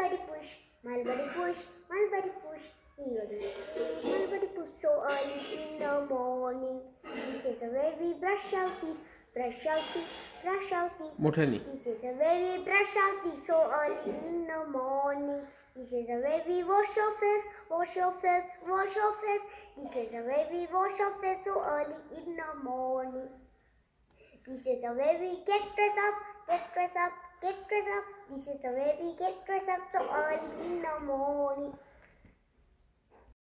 mulberry bush, mulberry bush, mulberry bush, early. Mulberry push so early in the morning. This is a way we brush our teeth, brush our teeth, brush our teeth. This is a way we brush our teeth so early in the morning. This is the way we wash our face, wash our face, wash our face. This is the way we wash our face so early in the this is the way we get dressed up, get dressed up, get dressed up. This is the way we get dressed up so early in the morning.